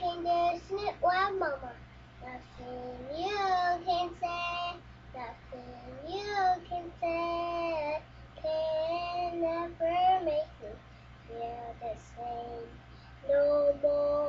can just snip while mama. Nothing you can say, nothing you can say can never make me feel the same no more.